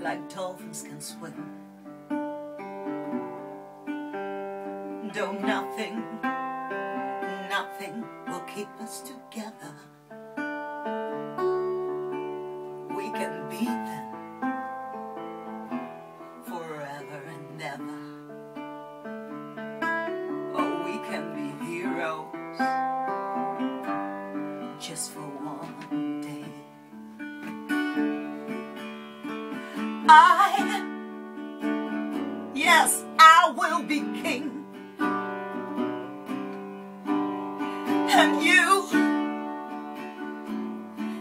like dolphins can swim. Though nothing, nothing will keep us together. We can be them I, yes, I will be king. And you,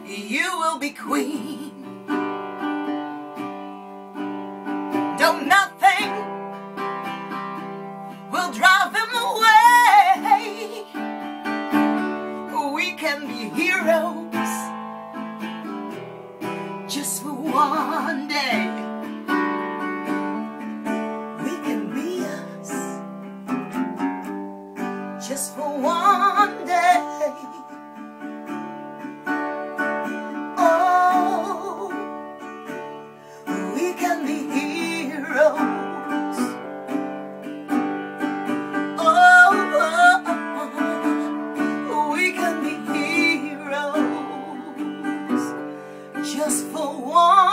you will be queen. Though nothing will drive them away, we can be heroes just for one day. just for one day. Oh, we can be heroes. Oh, we can be heroes just for one.